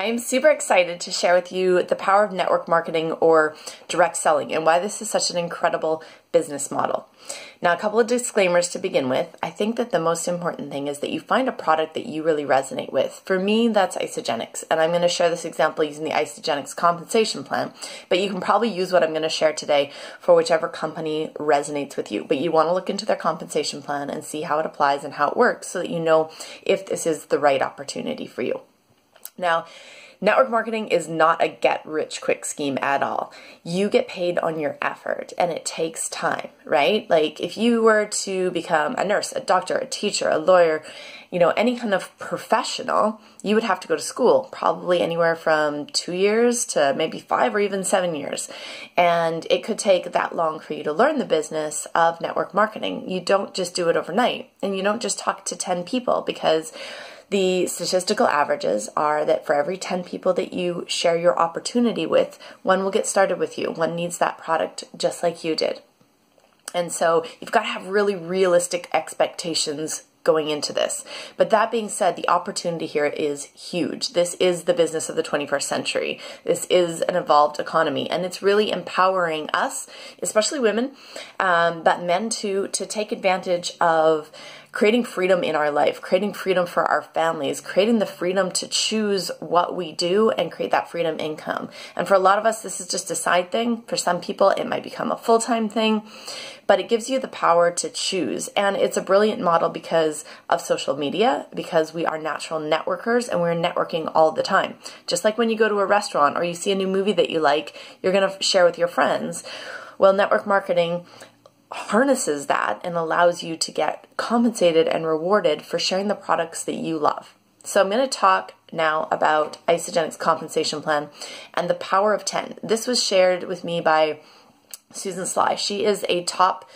I am super excited to share with you the power of network marketing or direct selling and why this is such an incredible business model. Now, a couple of disclaimers to begin with. I think that the most important thing is that you find a product that you really resonate with. For me, that's Isagenix, and I'm going to share this example using the Isagenix compensation plan, but you can probably use what I'm going to share today for whichever company resonates with you. But you want to look into their compensation plan and see how it applies and how it works so that you know if this is the right opportunity for you. Now, network marketing is not a get rich quick scheme at all. You get paid on your effort and it takes time, right? Like if you were to become a nurse, a doctor, a teacher, a lawyer, you know, any kind of professional, you would have to go to school, probably anywhere from two years to maybe five or even seven years. And it could take that long for you to learn the business of network marketing. You don't just do it overnight and you don't just talk to 10 people because the statistical averages are that for every 10 people that you share your opportunity with, one will get started with you. One needs that product just like you did. And so you've got to have really realistic expectations going into this. But that being said, the opportunity here is huge. This is the business of the 21st century. This is an evolved economy, and it's really empowering us, especially women, um, but men too, to take advantage of creating freedom in our life, creating freedom for our families, creating the freedom to choose what we do and create that freedom income. And for a lot of us, this is just a side thing. For some people, it might become a full time thing, but it gives you the power to choose. And it's a brilliant model because of social media, because we are natural networkers and we're networking all the time. Just like when you go to a restaurant or you see a new movie that you like, you're going to share with your friends. Well, network marketing harnesses that and allows you to get compensated and rewarded for sharing the products that you love. So I'm going to talk now about Isagenix compensation plan and the power of 10. This was shared with me by Susan Sly. She is a top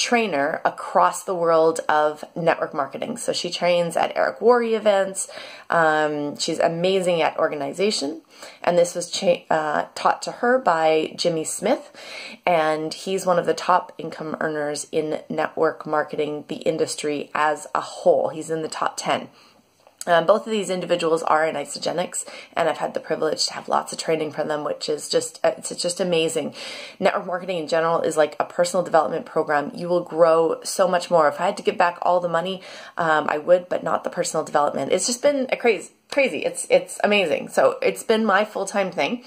trainer across the world of network marketing. So she trains at Eric Worre events. Um, she's amazing at organization. And this was cha- uh, taught to her by Jimmy Smith. And he's one of the top income earners in network marketing, the industry as a whole. He's in the top 10. Um, both of these individuals are in Isagenix, and I've had the privilege to have lots of training from them, which is just uh, it's just amazing. Network marketing in general is like a personal development program. You will grow so much more. If I had to give back all the money, um, I would, but not the personal development. It's just been a crazy crazy. It's it's amazing. So it's been my full time thing,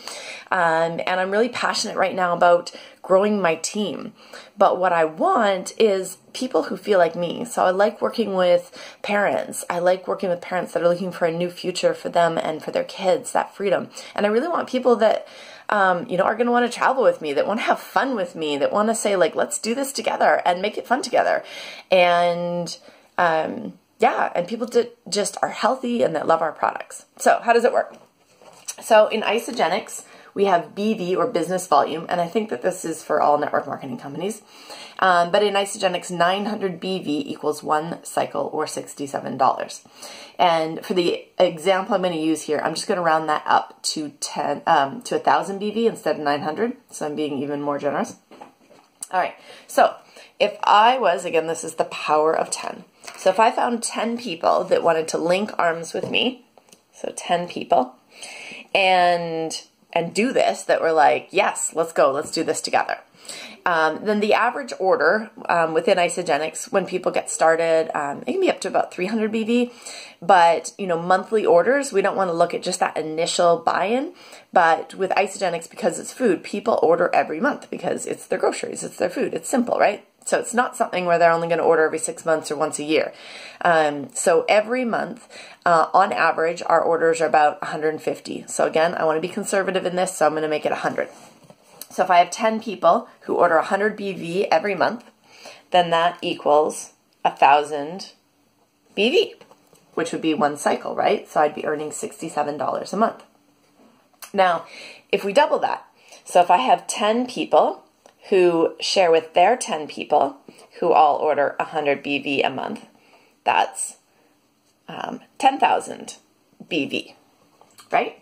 um, and I'm really passionate right now about growing my team. But what I want is people who feel like me. So I like working with parents. I like working with parents that are looking for a new future for them and for their kids, that freedom. And I really want people that um, you know, are going to want to travel with me, that want to have fun with me, that want to say like, let's do this together and make it fun together. And um, yeah, and people just are healthy and that love our products. So how does it work? So in Isagenix, we have BV or business volume, and I think that this is for all network marketing companies. Um, but in Isagenix, 900 BV equals one cycle or $67. And for the example I'm going to use here, I'm just going to round that up to 10 um, to 1,000 BV instead of 900. So I'm being even more generous. All right. So if I was, again, this is the power of 10. So if I found 10 people that wanted to link arms with me, so 10 people, and and do this that were like, yes, let's go, let's do this together. Um, then the average order um, within Isagenix when people get started, um, it can be up to about 300 BV. But you know, monthly orders, we don't want to look at just that initial buy-in. But with Isagenix, because it's food, people order every month because it's their groceries, it's their food. It's simple, right? So it's not something where they're only going to order every six months or once a year. Um, so every month, uh, on average, our orders are about 150. So again, I want to be conservative in this, so I'm going to make it 100. So if I have 10 people who order 100 BV every month, then that equals 1,000 BV, which would be one cycle, right? So I'd be earning $67 a month. Now, if we double that, so if I have 10 people who share with their 10 people who all order 100 BV a month. That's um, 10,000 BV, right?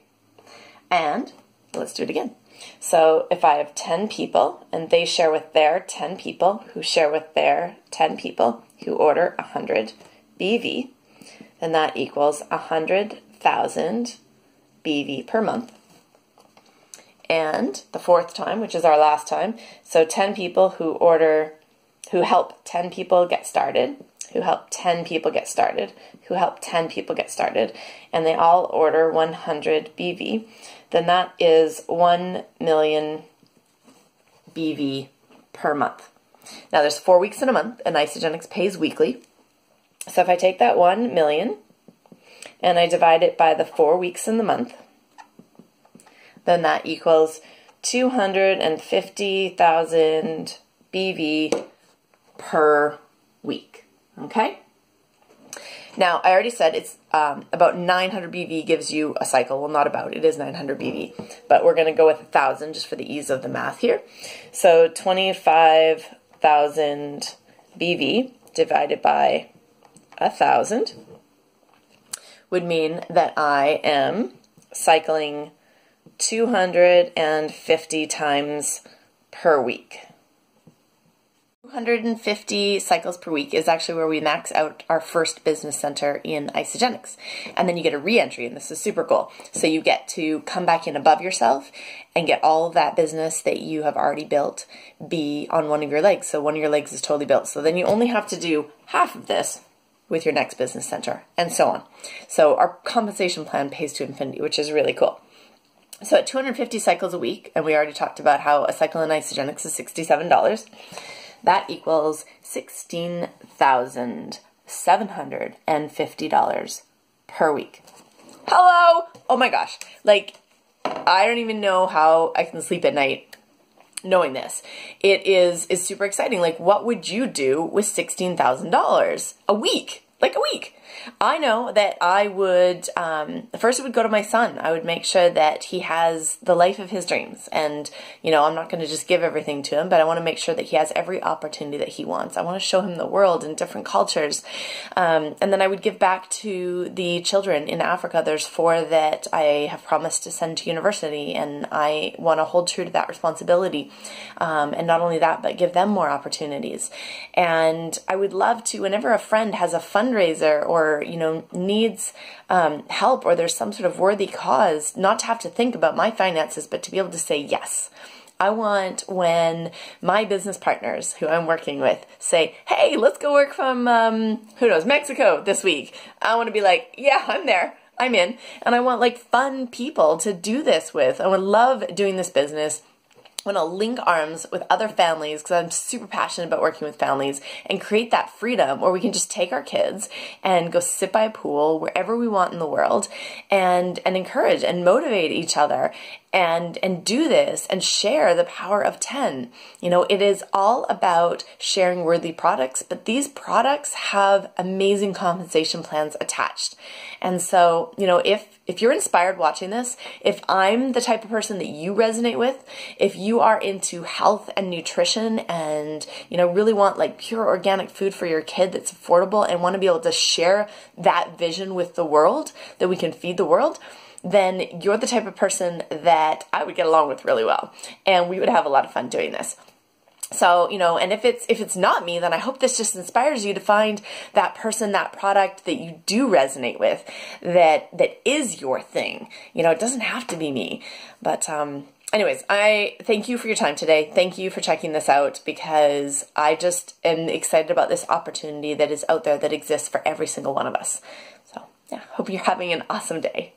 And let's do it again. So if I have 10 people and they share with their 10 people who share with their 10 people who order 100 BV, then that equals 100,000 BV per month. And the fourth time, which is our last time, so 10 people who order, who help 10 people get started, who help 10 people get started, who help 10 people get started, and they all order 100 BV, then that is 1 million BV per month. Now there's four weeks in a month, and Isagenix pays weekly. So if I take that 1 million and I divide it by the four weeks in the month, then that equals 250,000 BV per week. Okay? Now, I already said it's um, about 900 BV gives you a cycle. Well, not about, it is 900 BV, but we're going to go with 1,000 just for the ease of the math here. So 25,000 BV divided by 1,000 would mean that I am cycling 250 times per week. 250 cycles per week is actually where we max out our first business center in Isagenix. And then you get a re-entry, and this is super cool. So you get to come back in above yourself and get all of that business that you have already built be on one of your legs. So one of your legs is totally built. So then you only have to do half of this with your next business center, and so on. So our compensation plan pays to infinity, which is really cool. So at 250 cycles a week, and we already talked about how a cycle in Isagenix is $67, that equals $16,750 per week. Hello! Oh my gosh. Like, I don't even know how I can sleep at night knowing this. It is is super exciting. Like, what would you do with $16,000 a week? Like a week. I know that I would, um, first it would go to my son. I would make sure that he has the life of his dreams. And, you know, I'm not going to just give everything to him, but I want to make sure that he has every opportunity that he wants. I want to show him the world and different cultures. Um, and then I would give back to the children in Africa. There's four that I have promised to send to university, and I want to hold true to that responsibility. Um, and not only that, but give them more opportunities. And I would love to, whenever a friend has a fundraiser or or you know needs um, help or there's some sort of worthy cause not to have to think about my finances but to be able to say yes I want when my business partners who I'm working with say, hey, let's go work from, um, who knows, Mexico this week. I want to be like, yeah, I'm there. I'm in. And I want like fun people to do this with. I would love doing this business want to link arms with other families because I'm super passionate about working with families and create that freedom where we can just take our kids and go sit by a pool wherever we want in the world and and encourage and motivate each other and and do this and share the power of 10 you know it is all about sharing worthy products but these products have amazing compensation plans attached. And so you know if if you're inspired watching this if i'm the type of person that you resonate with if you are into health and nutrition and you know really want like pure organic food for your kid that's affordable and want to be able to share that vision with the world that we can feed the world then you're the type of person that I would get along with really well. And we would have a lot of fun doing this. So, you know, and if it's if it's not me, then I hope this just inspires you to find that person, that product that you do resonate with, that that is your thing. You know, it doesn't have to be me. But um anyways, I thank you for your time today. Thank you for checking this out because I just am excited about this opportunity that is out there that exists for every single one of us. So, yeah, hope you're having an awesome day.